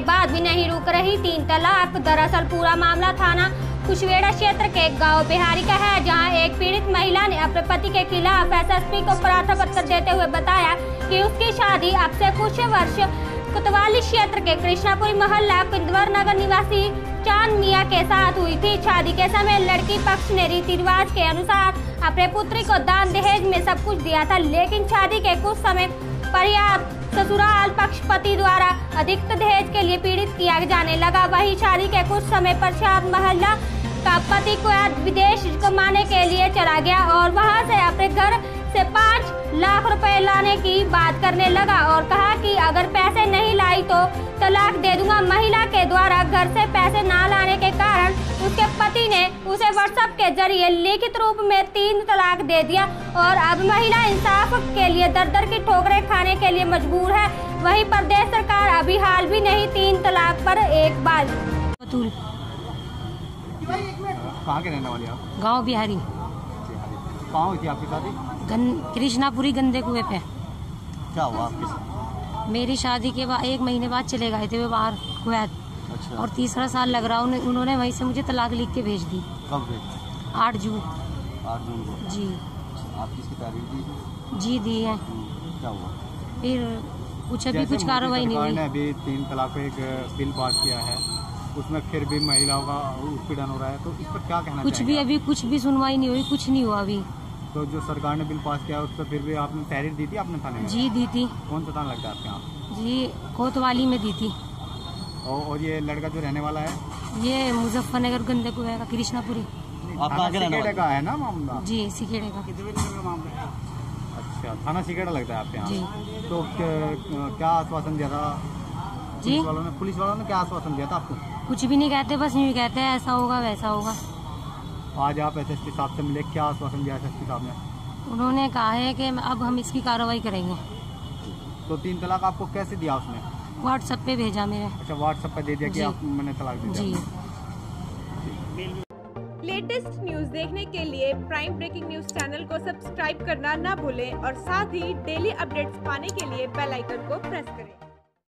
रही तीन तलाक। दरअसल पूरा मामला थाना कुशवेड़ा क्षेत्र के गाँव बिहारी का है, जहाँ एक पीड़ित महिला ने अपने पति के खिलाफ एसएसपी को प्रार्थना पत्र देते हुए बताया कि उसकी शादी अब से कुछ वर्ष कोतवाली क्षेत्र के कृष्णापुरी मोहल्ला कुंदवर नगर निवासी चाँद मिया के साथ हुई थी। शादी के समय लड़की पक्ष ने रीति रिवाज के अनुसार अपने पुत्री को दान दहेज में सब कुछ दिया था, लेकिन शादी के कुछ समय पर्याप्त ससुराल पक्ष पति द्वारा अधिक दहेज के लिए पीड़ित किया जाने लगा। वही शादी के कुछ समय पश्चात मोहल्ला का पति को विदेश कमाने के लिए चला गया और वहाँ से अपने घर से पाँच लाख रुपए लाने की बात करने लगा और कहा कि अगर पैसे नहीं लाई तो तलाक दे दूँगा। महिला के द्वारा घर से पैसे ना लाने के कारण उसे व्हाट्सएप के ज़रिए लिखित रूप में तीन तलाक दे दिया और अब महिला इंसाफ के लिए दर दर की ठोकरें खाने के लिए मजबूर है। वहीं प्रदेश सरकार अभी हाल भी नहीं तीन तलाक पर एक बार। कहाँ के रहने वाले आप? गाँव बिहारी। कहाँ हुई थी आपकी शादी? गन कृष्णापुरी गंदे कुएँ पे। क्या हुआ आपके साथ? मेरी शादी के बाद एक महीने बाद चले गए थे वे बाहर कुवैत। अच्छा। और तीसरा साल लग रहा उन्हें उन्होंने वहीं से मुझे तलाक लिख के भेज दी। कब हुई आठ जून। आठ जून को? जी। आप किसकी तारीफ़ दी जी दी है। क्या हुआ? फिर कुछ अभी कुछ कार्रवाई नहीं हुई। अभी तीन तलाक पे एक बिल पास किया है उसमें फिर भी महिलाओं का उत्पीड़न हो रहा है तो इस पर क्या कहना कुछ भी अभी कुछ भी सुनवाई नहीं हुई कुछ नहीं हुआ अभी। तो जो सरकार ने बिल पास किया उस पर फिर भी आपने तहरीर दी थी अपने थाने में? जी दी थी। कौन सा थाना लगता है आपके यहाँ? जी कोतवाली में दी थी। और, और ये लड़का जो रहने वाला है? ये मुजफ्फरनगर गंदे कुएँ का कृष्णापुरी। आप कहाँ रहने का है ना मामला? जी सिखेड़े का। अच्छा थाना सिकेड़ा लगता है आपके यहाँ? तो क्या आश्वासन दिया था? जी? वालों ने पुलिस वालों ने क्या आश्वासन दिया था आपको? कुछ भी नहीं कहते बस यूँ कहते हैं ऐसा होगा वैसा होगा। आज आप एस एस पी साहब से मिले क्या आश्वासन दिया एस एस पी साहब ने? उन्होंने कहा है कि अब हम इसकी कार्रवाई करेंगे। तो तीन तलाक आपको कैसे दिया उसने? व्हाट्सएप पे भेजा मेरे। अच्छा व्हाट्सएप पे दे दिया कि आप मैंने तलाक दे जी। दिया लेटेस्ट न्यूज़ देखने के लिए प्राइम ब्रेकिंग न्यूज़ चैनल को सब्सक्राइब करना ना भूलें और साथ ही डेली अपडेट्स पाने के लिए बेल आइकन को प्रेस करें।